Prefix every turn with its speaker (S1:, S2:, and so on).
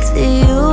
S1: next to you.